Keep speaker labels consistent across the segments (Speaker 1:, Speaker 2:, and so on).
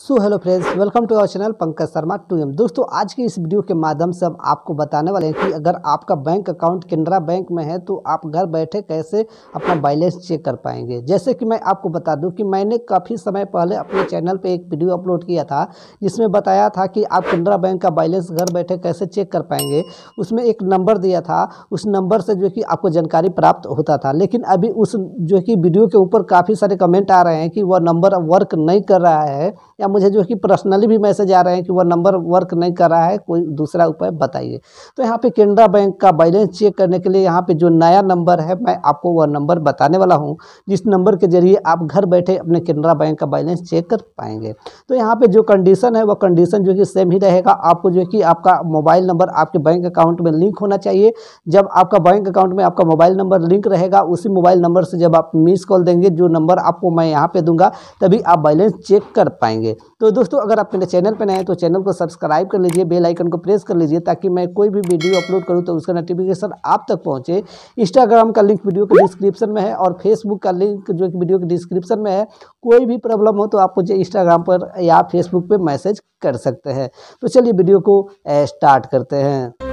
Speaker 1: So hello friends welcome to our channel Pankaj Sharma to एम दोस्तों, आज की इस वीडियो के माध्यम से हम आपको बताने वाले हैं कि अगर आपका बैंक अकाउंट केनरा बैंक में है तो आप घर बैठे कैसे अपना बैलेंस चेक कर पाएँगे? जैसे कि मैं आपको बता दूँ कि मैंने काफ़ी समय पहले अपने चैनल पे एक वीडियो अपलोड किया था, जिसमें बताया था कि आप केनरा बैंक का बैलेंस घर बैठे कैसे चेक कर पाएँगे। उसमें एक नंबर दिया था, उस नंबर से जो कि आपको जानकारी प्राप्त होता था। लेकिन अभी उस जो कि वीडियो के ऊपर काफ़ी सारे कमेंट आ रहे हैं कि वह नंबर वर्क नहीं कर रहा है। या मुझे जो है कि पर्सनली भी मैसेज आ रहे हैं कि वह नंबर वर्क नहीं कर रहा है, कोई दूसरा उपाय बताइए। तो यहाँ पे केनरा बैंक का बैलेंस चेक करने के लिए यहाँ पे जो नया नंबर है, मैं आपको वह नंबर बताने वाला हूँ, जिस नंबर के ज़रिए आप घर बैठे अपने केनरा बैंक का बैलेंस चेक कर पाएँगे। तो यहाँ पे जो कंडीशन है वह कंडीशन जो कि सेम ही रहेगा। आपको जो है कि आपका मोबाइल नंबर आपके बैंक अकाउंट में लिंक होना चाहिए। जब आपका बैंक अकाउंट में आपका मोबाइल नंबर लिंक रहेगा, उसी मोबाइल नंबर से जब आप मिस कॉल देंगे, जो नंबर आपको मैं यहाँ पर दूँगा, तभी आप बैलेंस चेक कर पाएँगे। तो दोस्तों, अगर आप मेरे चैनल पर नए हैं तो चैनल को सब्सक्राइब कर लीजिए, बेल आइकन को प्रेस कर लीजिए, ताकि मैं कोई भी वीडियो अपलोड करूँ तो उसका नोटिफिकेशन आप तक पहुँचे। इंस्टाग्राम का लिंक वीडियो के डिस्क्रिप्शन में है और फेसबुक का लिंक जो कि वीडियो के डिस्क्रिप्शन में है, कोई भी प्रॉब्लम हो तो आप मुझे इंस्टाग्राम पर या फेसबुक पर मैसेज कर सकते हैं। तो चलिए वीडियो को स्टार्ट करते हैं।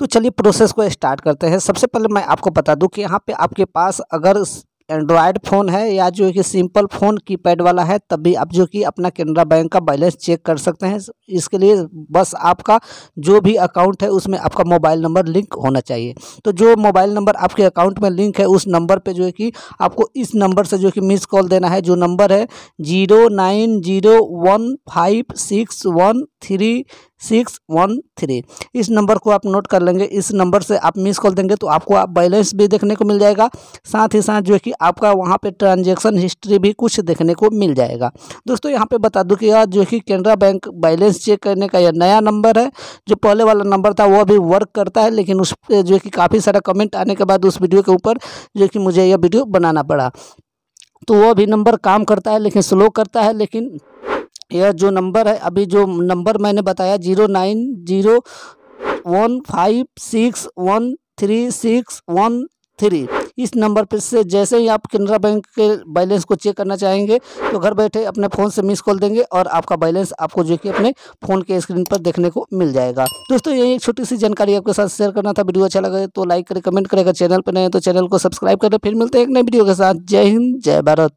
Speaker 1: तो चलिए प्रोसेस को स्टार्ट करते हैं। सबसे पहले मैं आपको बता दूँ कि यहाँ पे आपके पास अगर एंड्रॉयड फ़ोन है या जो कि सिंपल फ़ोन कीपैड वाला है, तब भी आप जो कि अपना केनरा बैंक का बैलेंस चेक कर सकते हैं। इसके लिए बस आपका जो भी अकाउंट है, उसमें आपका मोबाइल नंबर लिंक होना चाहिए। तो जो मोबाइल नंबर आपके अकाउंट में लिंक है, उस नंबर पे जो है कि आपको इस नंबर से जो कि मिस कॉल देना है। जो नंबर है zero nine zero one five six one three six one three. इस नंबर को आप नोट कर लेंगे। इस नंबर से आप मिस कॉल देंगे तो आपको आप बैलेंस भी देखने को मिल जाएगा। साथ ही साथ जो है कि आपका वहाँ पे ट्रांजैक्शन हिस्ट्री भी कुछ देखने को मिल जाएगा। दोस्तों, यहाँ पे बता दूँ कि यह जो कि केनरा बैंक बैलेंस चेक करने का यह नया नंबर है, जो पहले वाला नंबर था वह भी वर्क करता है, लेकिन उस जो है कि काफ़ी सारा कमेंट आने के बाद उस वीडियो के ऊपर जो कि मुझे यह वीडियो बनाना पड़ा। तो वह भी नंबर काम करता है, लेकिन स्लो करता है, लेकिन यह जो नंबर है, अभी जो नंबर मैंने बताया, zero nine zero one five six one three six one three. इस नंबर पर से जैसे ही आप केनरा बैंक के बैलेंस को चेक करना चाहेंगे तो घर बैठे अपने फ़ोन से मिस कॉल देंगे और आपका बैलेंस आपको जो कि अपने फ़ोन के स्क्रीन पर देखने को मिल जाएगा। दोस्तों, यही एक छोटी सी जानकारी आपके साथ शेयर करना था। वीडियो अच्छा लगे तो लाइक करें, कमेंट करेगा चैनल पर नए तो चैनल को सब्सक्राइब करें। फिर मिलते हैं एक नई वीडियो के साथ। जय हिंद, जय भारत।